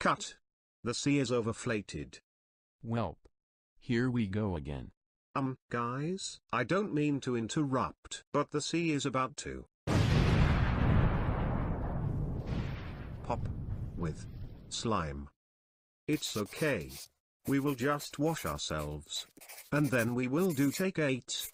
Cut. The sea is overflated. Welp. Here we go again. Um, guys, I don't mean to interrupt, but the sea is about to pop with slime. It's okay. We will just wash ourselves. And then we will do take 8.